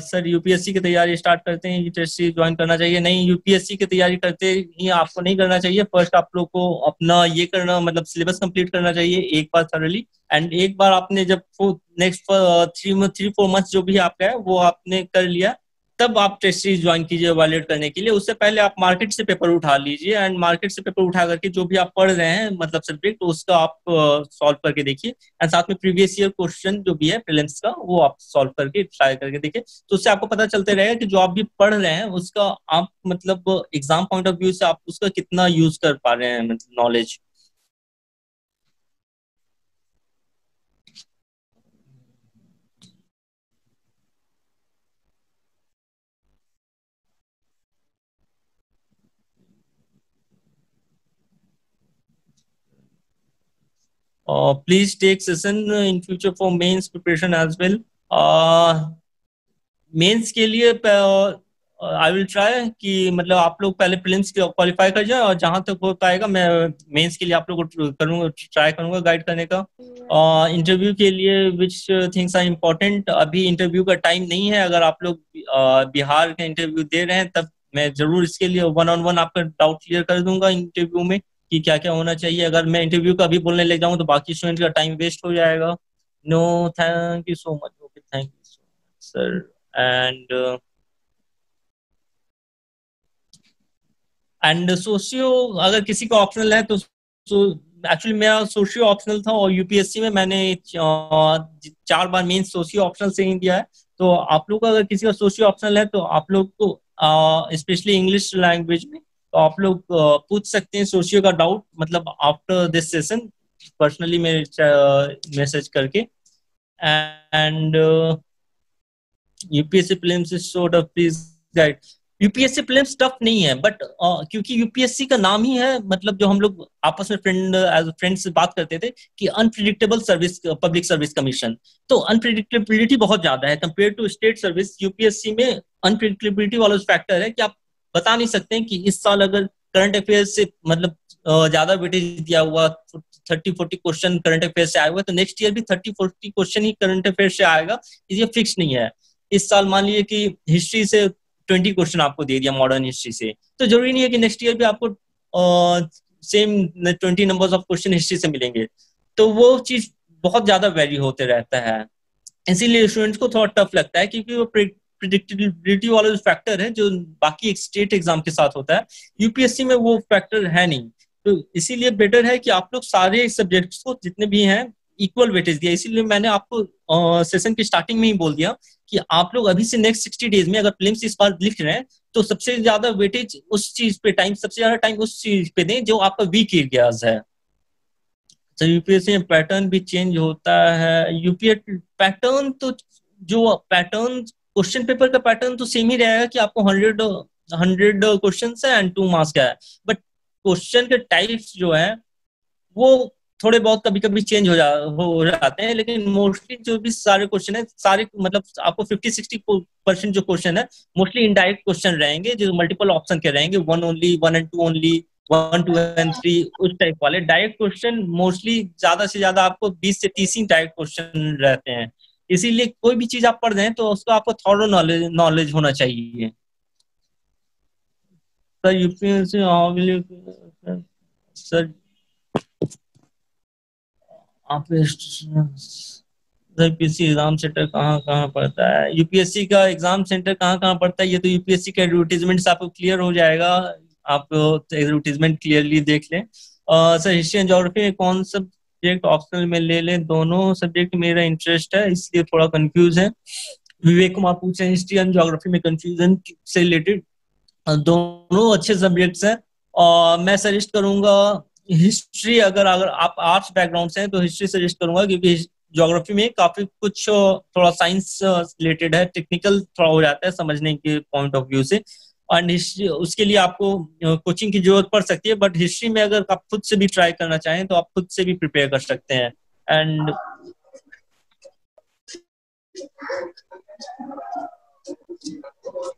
Speaker 1: सर यूपीएससी की तैयारी स्टार्ट करते हैं यूपीएससी ज्वाइन करना चाहिए। नहीं यूपीएससी की तैयारी करते ही आपको नहीं करना चाहिए। फ़र्स्ट आप लोग को अपना ये करना मतलब सिलेबस कंप्लीट करना चाहिए एक बार थरली एंड एक बार आपने जब next three three four months जो भी आपका है, वो आपने कर लिया। तब आप सीरीज़ ज्वाइन कीजिए वैलिड करने के लिए। उससे पहले आप मार्केट से पेपर उठा लीजिए एंड मार्केट से पेपर उठा करके जो भी आप पढ़ रहे हैं मतलब सब्जेक्ट उसका आप सॉल्व करके देखिए। एंड साथ में प्रीवियस ईयर क्वेश्चन जो भी है प्रिलिम्स का, वो आप सॉल्व करके ट्राई करके देखिए। तो उससे आपको पता चलते रहेगा कि जो आप भी पढ़ रहे हैं, उसका आप मतलब एग्ज़ाम पॉइंट ऑफ़ व्यू से आप उसका कितना यूज़ कर पा रहे हैं मतलब knowledge Uh, please take session in future for mains preparation as well. uh, के लिए आई विल ट्राई कि मतलब आप लोग पहले प्रिलिम्स क्वालिफाई कर जाए और जहाँ तक हो पाएगा मैं मेंस के लिए आप लोग को करूँगा ट्राई करूँगा गाइड करने का। इंटरव्यू uh, के लिए विच थिंग्स आर इम्पोर्टेंट अभी इंटरव्यू का टाइम नहीं है। अगर आप लोग uh, बिहार का इंटरव्यू दे रहे हैं तब मैं ज़रूर इसके लिए वन ऑन वन आपका डाउट क्लियर कर दूँगा इंटरव्यू में। कि क्या क्या होना चाहिए। अगर मैं इंटरव्यू का भी बोलने लग जाऊँ तो बाकी स्टूडेंट का टाइम वेस्ट हो जाएगा। No thank you so much okay thank you so much sir and and socio अगर किसी का ऑप्शनल है तो एक्चुअली मेरा सोशियो ऑप्शनल था और यूपीएससी में मैंने चार बार मेन सोशियो ऑप्शनल से ही दिया है। तो आप लोग अगर किसी का सोशियो ऑप्शनल है तो आप लोग को स्पेशली इंग्लिश लैंग्वेज में तो आप लोग पूछ सकते हैं सोशियो का डाउट मतलब आफ्टर दिस सेशन पर्सनली मेरे मैसेज करके। And UPSC prelims is sort of please guide UPSC prelims tough नहीं है बट uh, क्योंकि यूपीएससी का नाम ही है मतलब जो हम लोग आपस में फ्रेंड एज फ्रेंड से बात करते थे कि unpredictable service public service commission तो अनप्रिडिक्टेबिलिटी बहुत ज़्यादा है। Compare to state service UPSC में अनप्रिडिक्टेबिलिटी वाला फैक्टर है कि आप बता नहीं सकते कि इस साल अगर करंट अफेयर से मतलब ज़्यादा वेटेज दिया हुआ thirty forty question current affair से आए हुए तो नेक्स्ट ईयर भी थर्टी फोर्टी क्वेश्चन ही करंट अफेयर से आएगा ये फिक्स नहीं है। इस साल मान लीजिए कि हिस्ट्री से ट्वेंटी क्वेश्चन आपको दे दिया मॉडर्न हिस्ट्री से। तो ज़रूरी नहीं है कि नेक्स्ट ईयर भी आपको same twenty number of question history से मिलेंगे। तो वो चीज़ बहुत ज़्यादा वेरी होते रहता है। इसीलिए स्टूडेंट्स को थोड़ा टफ लगता है, क्योंकि वो प्रिडिक्टेबिलिटी वाला जो फैक्टर है, जो बाकी एक स्टेट एग्ज़ाम के साथ होता है यूपीएससी में वो फैक्टर है नहीं। तो इसीलिए बेटर है कि आप लोग सारे सब्जेक्ट्स को जितने भी हैं इक्वल वेटेज दिया। इसीलिए मैंने आपको सेशन की स्टार्टिंग में ही बोल दिया कि आप लोग अभी से नेक्स्ट सिक्सटी डेज़ में अगर फ़िल्म इस बार लिख रहे हैं तो सबसे ज़्यादा वेटेज उस चीज़ पे टाइम सबसे ज़्यादा टाइम उस चीज़ पे दें जो आपका वीक एरियाज़ है। तो यूपीएससी में पैटर्न भी चेंज होता है। यूपीएस पैटर्न तो जो पैटर्न क्वेश्चन पेपर का पैटर्न तो सेम ही रहेगा कि आपको हंड्रेड हंड्रेड क्वेश्चन है एंड टू मार्क्स का है। बट क्वेश्चन के टाइप्स जो है, वो थोड़े बहुत कभी कभी चेंज हो जा, हो जाते हैं, लेकिन मोस्टली जो भी सारे क्वेश्चन है, सारे मतलब आपको फिफ्टी सिक्सटी परसेंट जो क्वेश्चन है मोस्टली इनडायरेक्ट क्वेश्चन रहेंगे, जो मल्टीपल ऑप्शन के रहेंगे one only one and two only one two and three उस टाइप वाले। डायरेक्ट क्वेश्चन मोस्टली ज़्यादा से ज़्यादा आपको बीस से तीस ही डायरेक्ट क्वेश्चन रहते हैं। इसीलिए कोई भी चीज़ आप पढ़ रहे हैं तो उसका आपको थॉरो नॉलेज नॉलेज होना चाहिए। सर यूपीएससी सर आप यूपीएससी एग्ज़ाम सेंटर कहाँ कहाँ पड़ता है? यूपीएससी का एग्ज़ाम सेंटर कहाँ कहाँ पड़ता है? ये तो यूपीएससी के एडवर्टीजमेंट आपको क्लियर हो जाएगा। आप एडवर्टीजमेंट क्लियरली देख लें। सर हिस्ट्री एंड जोग्राफी में कौन सा सब्जेक्ट ऑप्शनल में ले लें, दोनों सब्जेक्ट मेरा इंटरेस्ट है, इसलिए थोड़ा कंफ्यूज है। विवेक कुमार पूछे हिस्ट्री एंड जोग्राफी में कंफ्यूजन से रिलेटेड दोनों अच्छे सब्जेक्ट्स हैं। और मैं सजेस्ट करूँगा हिस्ट्री अगर अगर आप आर्ट्स बैकग्राउंड से हैं तो हिस्ट्री सजेस्ट करूँगा, क्योंकि ज्योग्राफी में काफ़ी कुछ, थोड़ा साइंस रिलेटेड है। टेक्निकल थोड़ा हो जाता है समझने के पॉइंट ऑफ़ व्यू से। एंड उसके लिए आपको कोचिंग की ज़रूरत पड़ सकती है बट हिस्ट्री में अगर आप खुद से भी ट्राई करना चाहें तो आप खुद से भी प्रिपेयर कर सकते हैं एंड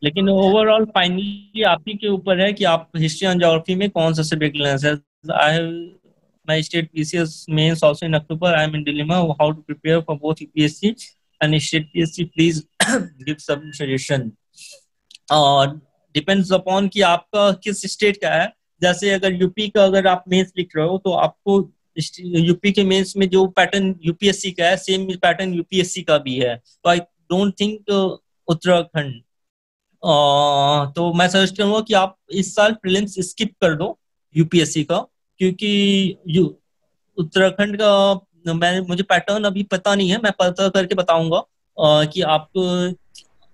Speaker 1: लेकिन ओवरऑल फाइनली आप ही के ऊपर है कि आप हिस्ट्री एंड जोग्राफी में कौन सा सब्जेक्ट लेना है I have my state PCS mains also in October. I am in dilemma how to prepare for both UPSC and state PSC. Please give some suggestion. Depends upon कि आपका किस स्टेट का है। जैसे अगर यूपी का अगर आप मेंस लिख रहे हो तो आपको यूपी के मेंस में जो पैटर्न यूपीएससी का है सेम पैटर्न यूपीएससी का भी है। तो आई डोंट थिंक उत्तराखंड। तो मैं सजेस्ट करूँगा कि आप इस साल प्रिलिम्स स्किप कर दो यूपीएससी का, क्योंकि उत्तराखंड का, मैं, मुझे पैटर्न अभी पता नहीं है, मैं पता करके बताऊँगा कि आप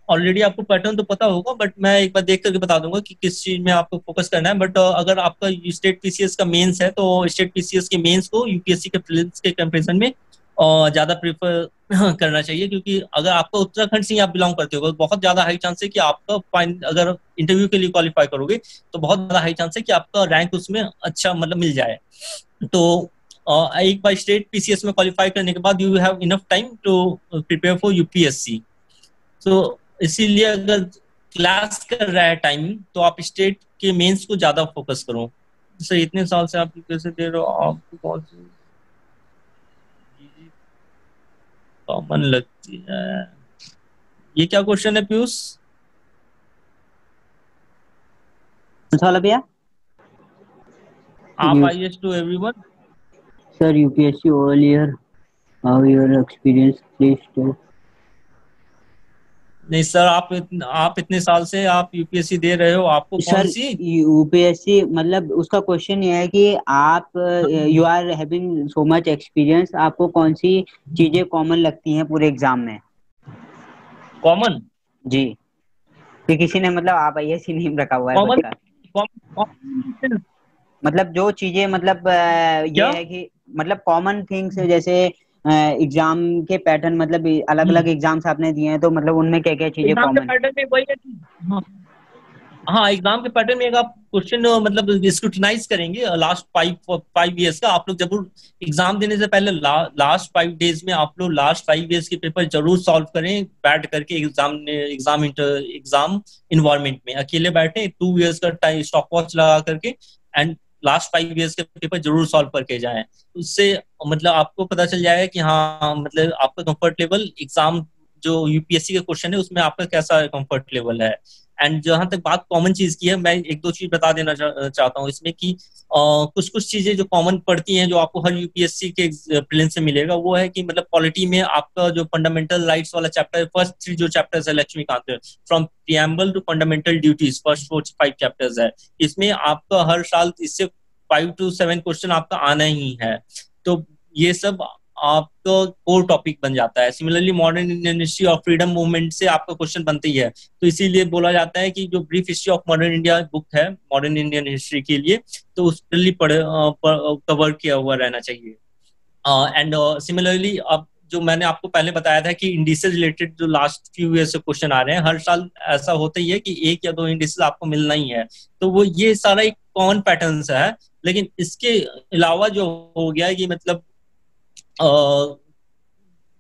Speaker 1: ऑलरेडी आपको पैटर्न तो पता होगा बट मैं एक बार देख करके बता दूँगा कि किस चीज़ में आपको फोकस करना है। बट अगर आपका स्टेट पीसीएस का मेंस है तो स्टेट पीसीएस के मेंस को यूपीएससी के प्रीलिम्स के कंपेरिजन में ज़्यादा प्रेफर करना चाहिए, क्योंकि अगर आपका उत्तराखंड से ही आप बिलोंग करते हो बहुत ज़्यादा हाई चांस है कि आपका अगर इंटरव्यू के लिए क्वालिफाई करोगे तो बहुत ज़्यादा हाई चांस है कि आपका रैंक उसमें अच्छा मतलब मिल जाए। तो एक बार स्टेट पीसीएस में क्वालिफाई करने के बाद you have enough time to prepare for UPSC so इसीलिए अगर क्लास कर रहा है टाइमिंग तो आप स्टेट के मेंस को ज़्यादा फोकस करो। जैसे इतने साल से आप कैसे दे रहे हो आपको कौन सी कॉमन लगती है। ये क्या क्वेश्चन है पीयूष?
Speaker 2: भैया?
Speaker 1: आप I S to everyone
Speaker 2: sir UPSC all year how your experience please
Speaker 1: नहीं सर आप आप इतने साल से आप यूपीएससी दे रहे हो आपको कौन सी?
Speaker 2: यूपीएससी मतलब उसका क्वेश्चन ये है कि आप you are having so much experience आपको कौन सी चीज़ें कॉमन लगती हैं पूरे एग्ज़ाम में?
Speaker 1: कॉमन
Speaker 2: जी। कि किसी ने मतलब आप आई नहीं रखा हुआ है कॉमन मतलब जो चीज़ें मतलब ये है कि मतलब कॉमन थिंग्स जैसे एग्ज़ाम के पैटर्न मतलब अलग अलग एग्ज़ाम्स आपने दिए हैं तो मतलब उनमें क्या क्या चीज़ें कॉमन पैटर्न में वही है
Speaker 1: हाँ। हाँ एग्ज़ाम के पैटर्न में आप क्वेश्चन मतलब स्क्रूटिनाइज करेंगे लास्ट फाइव फाइव इयर्स का आप लोग ज़रूर एग्ज़ाम देने से पहले ला, लास्ट फाइव डेज़ में आप लोग लास्ट फाइव इयर्स के पेपर ज़रूर सॉल्व करें बैठ करके एग्ज़ाम एग्ज़ाम एग्ज़ाम इन्वायरमेंट में। अकेले बैठे टू इयर्स का टाइम स्टॉप वॉच लगा करके एंड लास्ट फाइव ईयर्स के पेपर ज़रूर सॉल्व करके जाए। उससे मतलब आपको पता चल जाएगा कि हाँ मतलब आपका कंफर्ट लेवल एग्ज़ाम जो यूपीएससी का क्वेश्चन है, उसमें आपका कैसा कंफर्ट लेवल है। एंड जहाँ तक बात कॉमन चीज़ की है, मैं एक दो चीज़ बता देना चाहता हूँ इसमें कि कुछ कुछ चीज़ें जो कॉमन पड़ती हैं, जो आपको हर यूपीएससी के प्लेन से मिलेगा, वो है कि मतलब पॉलिटी में आपका जो फंडामेंटल राइट्स वाला चैप्टर फ़र्स्ट थ्री जो चैप्टर्स है, Laxmikanth from preamble to fundamental duties first four five chapters है। इसमें आपका हर साल, इससे फाइव टू सेवन क्वेश्चन आपका आना ही है। तो ये सब आपका कोर टॉपिक बन जाता है। Similarly modern Indian history of freedom movement से आपका क्वेश्चन बनते ही। तो इसीलिए बोला जाता है कि जो brief history of modern India book है मॉडर्न इंडियन हिस्ट्री के लिए तो उस पढ़े कवर किया हुआ रहना चाहिए। एंड सिमिलरली अब जो मैंने आपको पहले बताया था कि इंडिस रिलेटेड जो लास्ट फ्यू ईयर से क्वेश्चन आ रहे हैं, हर साल ऐसा होता ही है कि एक या दो इंडिस आपको मिलना ही है। तो वो ये सारा एक कॉमन पैटर्न है, लेकिन इसके अलावा जो हो गया कि मतलब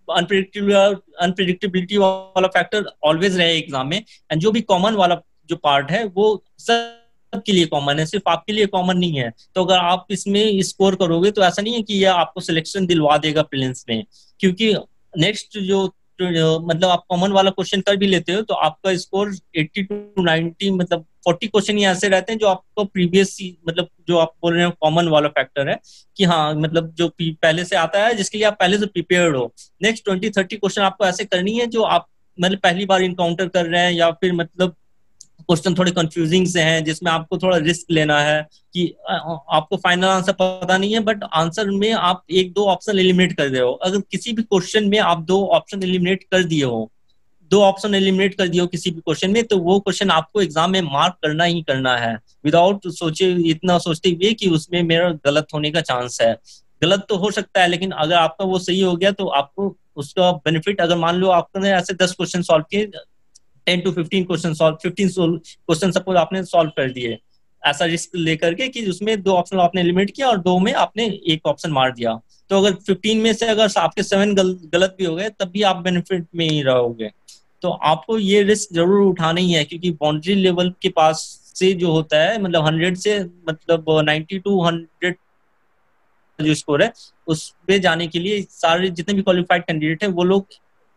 Speaker 1: अनप्रिडिक्टेबिलिटी वाला फैक्टर ऑलवेज रहे एग्ज़ाम में एंड जो भी कॉमन वाला जो पार्ट है, वो सबके लिए कॉमन है, सिर्फ़ आपके लिए कॉमन नहीं है। तो अगर आप इसमें स्कोर करोगे तो ऐसा नहीं है कि यह आपको सिलेक्शन दिलवा देगा प्लेन्स में। क्योंकि नेक्स्ट जो मतलब आप कॉमन वाला क्वेश्चन कर भी लेते हो तो आपका स्कोर 80 टू 90 मतलब 40 क्वेश्चन ही ऐसे रहते हैं, जो आपको प्रीवियस मतलब जो आप बोल रहे हो कॉमन वाला फैक्टर है, कि हाँ मतलब जो पहले से आता है, जिसके लिए आप पहले से प्रिपेयर्ड हो। नेक्स्ट ट्वेंटी थर्टी क्वेश्चन आपको ऐसे करनी है, जो आप मतलब पहली बार इनकाउंटर कर रहे हैं, या फिर मतलब क्वेश्चन थोड़े कंफ्यूजिंग से हैं, जिसमें आपको थोड़ा रिस्क लेना है कि आपको फाइनल आंसर पता नहीं है बट आंसर में आप एक दो ऑप्शन एलिमिनेट कर रहे हो। अगर किसी भी क्वेश्चन में आप दो ऑप्शन एलिमिनेट कर दिए हो, दो ऑप्शन एलिमिनेट कर दिए हो किसी भी क्वेश्चन में तो वो क्वेश्चन आपको एग्ज़ाम में मार्क करना ही करना है। विदाउट सोचे, इतना सोचते हुए कि उसमें मेरा गलत होने का चांस है। गलत तो हो सकता है, लेकिन अगर आपका वो सही हो गया तो आपको उसका बेनिफिट अगर मान लो आपने ऐसे दस क्वेश्चन सॉल्व किए ten to fifteen question solve fifteen question suppose आपने सॉल्व कर दिए। ऐसा रिस्क लेकर के कि उसमें दो ऑप्शन आपने लिमिट किया और दो में आपने एक ऑप्शन मार दिया। तो अगर 15 में से अगर आपके सेवन गल, गलत भी हो गए तब भी आप बेनिफिट में ही रहोगे। तो आपको ये रिस्क ज़रूर उठाना ही है क्योंकि बाउंड्री लेवल के पास से जो होता है मतलब हंड्रेड से मतलब नाइन्टी टू हंड्रेड जो स्कोर है उस पे जाने के लिए सारे जितने भी क्वालिफाइड कैंडिडेट है वो लोग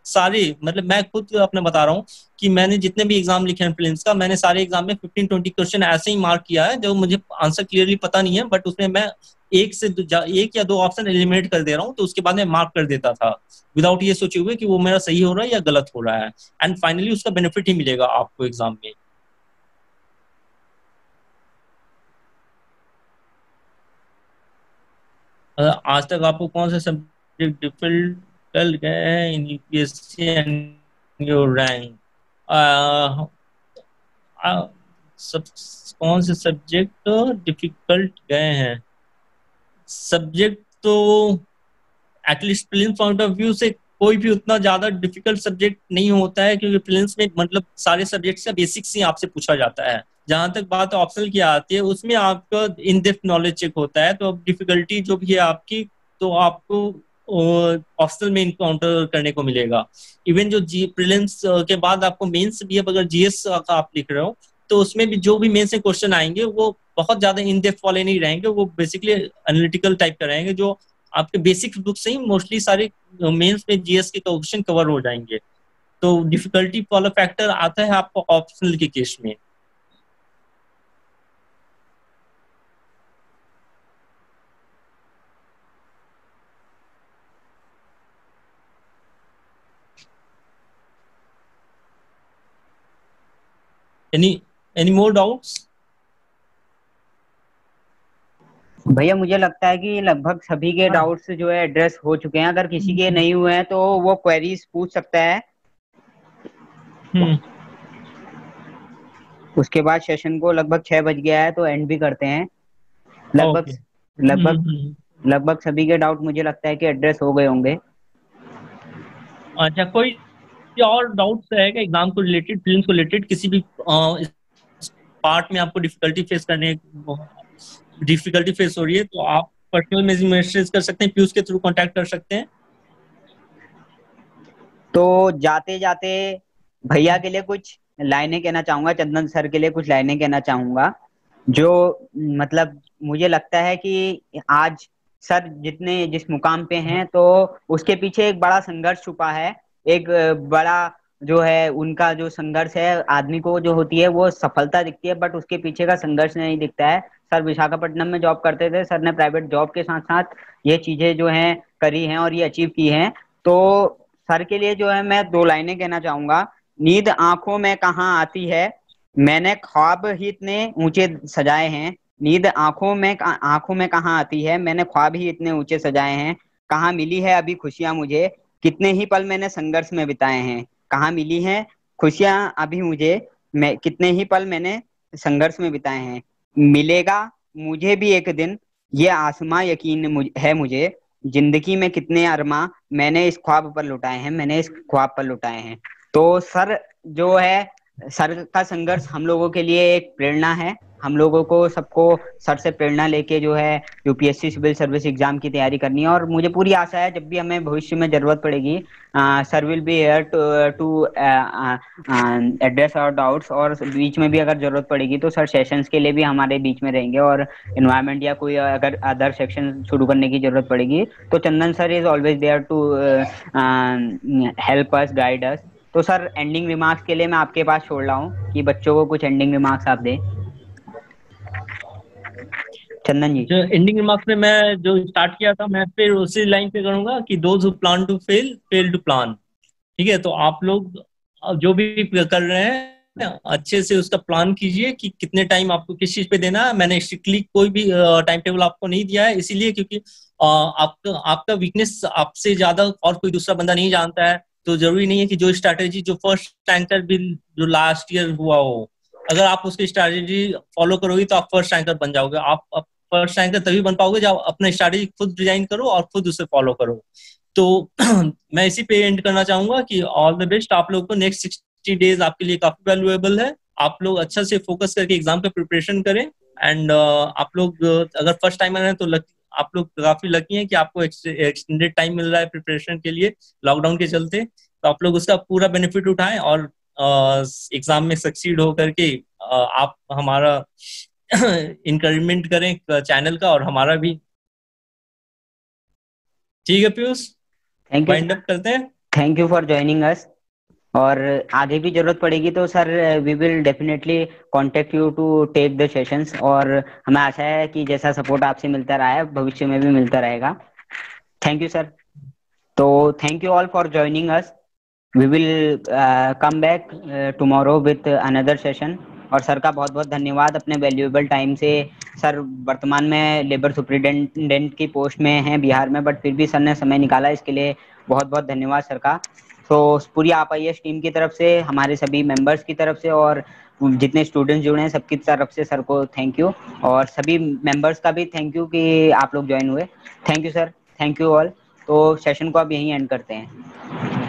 Speaker 1: सारे मतलब मैं खुद अपने बता रहा हूँ कि मैंने जितने भी एग्ज़ाम लिखे हैं प्रिलिम्स का, मैंने सारे एग्ज़ाम में फिफ्टीन ट्वेंटी क्वेश्चन ऐसे ही मार्क किया है, जो मुझे आंसर क्लियरली पता नहीं है बट उसमें मैं एक से एक या दो ऑप्शन एलिमिनेट कर दे रहा हूँ तो उसके बाद में मार्क कर देता था विदाउट ये सोचे हुए कि वो मेरा सही हो रहा है या गलत हो रहा है। एंड फाइनली उसका बेनिफिट ही मिलेगा आपको एग्ज़ाम में। आज तक आपको कौन सा सब्जेक्ट डिफ़िकल्ट निकल गए हैं in UPSC and your rank सब, कौन से सब्जेक्ट डिफ़िकल्ट गए हैं? सब्जेक्ट तो at least prelims point of view से कोई भी उतना ज़्यादा डिफ़िकल्ट सब्जेक्ट नहीं होता है, क्योंकि प्रिलिम्स में मतलब सारे सब्जेक्ट का बेसिक्स ही आपसे पूछा जाता है। जहाँ तक बात ऑप्शनल की आती है, उसमें आपका इन डेप्थ नॉलेज चेक होता है तो अब डिफिकल्टी जो भी है आपकी तो आपको ऑप्शनल में इनकाउंटर करने को मिलेगा। इवन जो प्रिलिम्स के बाद आपको मेंस भी अब अगर जीएस का आप लिख रहे हो तो उसमें भी जो भी मेन से क्वेश्चन आएँगे, वो बहुत ज़्यादा इन डेप्थ वाले नहीं रहेंगे, वो बेसिकली एनालिटिकल टाइप का रहेंगे, जो आपके बेसिक बुक से ही मोस्टली सारे मेंस में जीएस के क्वेश्चन कवर हो जाएँगे। तो डिफिकल्टी वाला फैक्टर आता है आपको ऑप्शनल के केस में। Any any more doubts?
Speaker 2: भैया मुझे लगता है कि लगभग सभी के डाउट्स हाँ। जो है एड्रेस हो चुके हैं। अगर किसी के नहीं हुए हैं तो वो क्वेरीज पूछ सकता है। हम्म। उसके बाद सेशन को लगभग छह बज गया है तो एंड भी करते हैं। लगभग लगभग हम्म, हम्म, लगभग सभी के डाउट मुझे लगता है कि एड्रेस हो गए होंगे।
Speaker 1: अच्छा कोई और डाउट्स है एग्ज़ाम को रिलेटेड फ़िल्म को रिलेटेड किसी भी पार्ट में आपको डिफिकल्टी फेस करने डिफिकल्टी फेस हो रही है तो आप पर्सनल मैसेज कर सकते हैं पीयूष के थ्रू कांटेक्ट कर सकते हैं।
Speaker 2: तो जाते जाते भैया के लिए कुछ लाइनें कहना चाहूँगा, चंदन सर के लिए कुछ लाइनें कहना चाहूँगा, जो मतलब मुझे लगता है कि आज सर जितने, जिस मुकाम पे हैं तो उसके पीछे एक बड़ा संघर्ष छुपा है। एक बड़ा जो है, उनका जो संघर्ष है, आदमी को जो होती है, वो सफलता दिखती है बट उसके पीछे का संघर्ष नहीं दिखता है। सर विशाखापट्टनम में जॉब करते थे, सर ने प्राइवेट जॉब के साथ साथ ये चीज़ें जो हैं, करी हैं और ये अचीव की हैं। तो सर के लिए जो है, मैं दो लाइनें कहना चाहूँगा। नींद आँखों में कहाँ आती है? मैंने ख्वाब ही इतने ऊँचे सजाए हैं। नींद आँखों में आँखों में कहाँ आती है? मैंने ख्वाब ही इतने ऊँचे सजाए हैं। कहाँ मिली है अभी खुशियाँ मुझे? कितने ही पल मैंने संघर्ष में बिताए हैं, कहाँ मिली है, खुशियाँ अभी मुझे, मैं कितने ही पल मैंने संघर्ष में बिताए हैं। मिलेगा मुझे भी एक दिन, ये आसमां यकीन है मुझे, ज़िंदगी में कितने अरमा मैंने इस ख्वाब पर लुटाए हैं, मैंने इस ख्वाब पर लुटाए हैं। तो सर, जो है, सर का संघर्ष हम लोगों के लिए एक प्रेरणा है। हम लोगों को सबको सर से प्रेरणा लेके जो है यूपीएससी सिविल सर्विस एग्ज़ाम की तैयारी करनी है। और मुझे पूरी आशा है जब भी हमें भविष्य में ज़रूरत पड़ेगी sir will be here to address our doubts और बीच में भी अगर ज़रूरत पड़ेगी तो सर सेशंस के लिए भी हमारे बीच में रहेंगे और इन्वायरमेंट या कोई अगर अदर सेक्शन शुरू करने की ज़रूरत पड़ेगी तो Chandan sir is always there to help us guide us तो सर एंडिंग रिमार्क्स के लिए मैं आपके पास छोड़ रहा हूँ कि बच्चों को कुछ एंडिंग रिमार्क्स आप दें। चंदन जी।
Speaker 1: जो एंडिंग रिमार्क्स में मैं जो स्टार्ट किया था मैं फिर उसी लाइन पे करूँगा कि those plan to fail fail to plan ठीक है तो आप लोग जो भी कर रहे हैं अच्छे से उसका प्लान कीजिए कि कितने टाइम आपको किस चीज़ पे देना है। मैंने स्ट्रिक्टली कोई भी टाइम टेबल आपको नहीं दिया है इसीलिए क्योंकि आपका आपका वीकनेस आपसे ज़्यादा और कोई दूसरा बंदा नहीं जानता है। तो ज़रूरी नहीं है कि जो स्ट्रैटेजी जो फ़र्स्ट टैंकर बिल जो लास्ट ईयर हुआ हो। अगर आप उसकी स्ट्रैटेजी फॉलो करोगे तो आप फ़र्स्ट रैंकर बन जाओगे। आप, आप फ़र्स्ट रैंकर तभी बन पाओगे जब अपना स्ट्रैटेजी खुद डिज़ाइन करो और खुद उसे फॉलो करो। तो मैं इसी पे एंड करना चाहूँगा कि ऑल द बेस्ट आप लोग को नेक्स्ट सिक्सटी डेज़ आपके लिए काफ़ी वैल्यूएबल है। आप लोग अच्छा से फोकस करके एग्ज़ाम पे प्रिपरेशन करें एंड uh, आप लोग अगर फ़र्स्ट टाइम आए हैं तो लक, आप लोग काफ़ी लकी हैं कि आपको एक्सटेंडेड टाइम मिल रहा है प्रिपरेशन के लिए लॉकडाउन के चलते। तो आप लोग उसका पूरा बेनिफिट उठाएँ और एग्ज़ाम में सक्सीड हो करके आप हमारा इंकरेजमेंट करें चैनल का और हमारा भी। ठीक है पीयूष?
Speaker 2: थैंक यू अप करते हैं। Thank you for joining us और आगे भी ज़रूरत पड़ेगी तो sir we will definitely contact you to take the sessions और हमें आशा है कि जैसा सपोर्ट आपसे मिलता रहा है भविष्य में भी मिलता रहेगा। थैंक यू सर तो thank you all for joining us we will come back tomorrow with another session और सर का बहुत बहुत धन्यवाद अपने वैल्यूएबल टाइम से। सर, वर्तमान में लेबर सुप्रिटेंडेंट की पोस्ट में हैं बिहार में बट फिर भी सर ने समय निकाला इसके लिए। बहुत बहुत धन्यवाद सर का। तो पूरी आप आई टीम की तरफ़ से, हमारे सभी मेंबर्स की तरफ़ से और जितने स्टूडेंट्स जुड़े हैं, सबकी तरफ़ से सर को थैंक यू और सभी मेंबर्स का भी थैंक यू कि आप लोग ज्वाइन हुए। Thank you sir thank you all तो सेशन को अब यहीं एंड करते हैं।